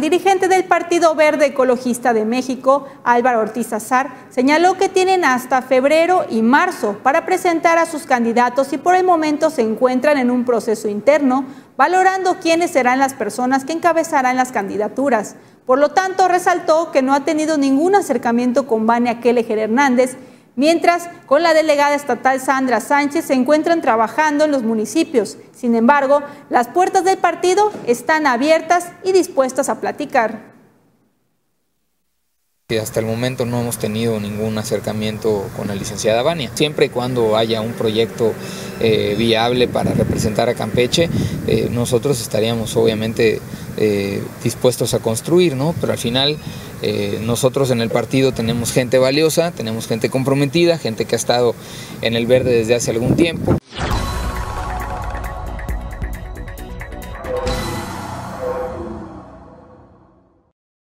dirigente del Partido Verde Ecologista de México, Álvaro Ortiz Azar, señaló que tienen hasta febrero y marzo para presentar a sus candidatos y por el momento se encuentran en un proceso interno valorando quiénes serán las personas que encabezarán las candidaturas. Por lo tanto, resaltó que no ha tenido ningún acercamiento con Vania Kelleher Hernández mientras con la delegada estatal Sandra Sánchez se encuentran trabajando en los municipios. Sin embargo, las puertas del partido están abiertas y dispuestas a platicar. Hasta el momento no hemos tenido ningún acercamiento con la licenciada Vania. Siempre y cuando haya un proyecto eh, viable para representar a Campeche, eh, nosotros estaríamos obviamente eh, dispuestos a construir, ¿no? Pero al final nosotros en el partido tenemos gente valiosa, tenemos gente comprometida, gente que ha estado en el verde desde hace algún tiempo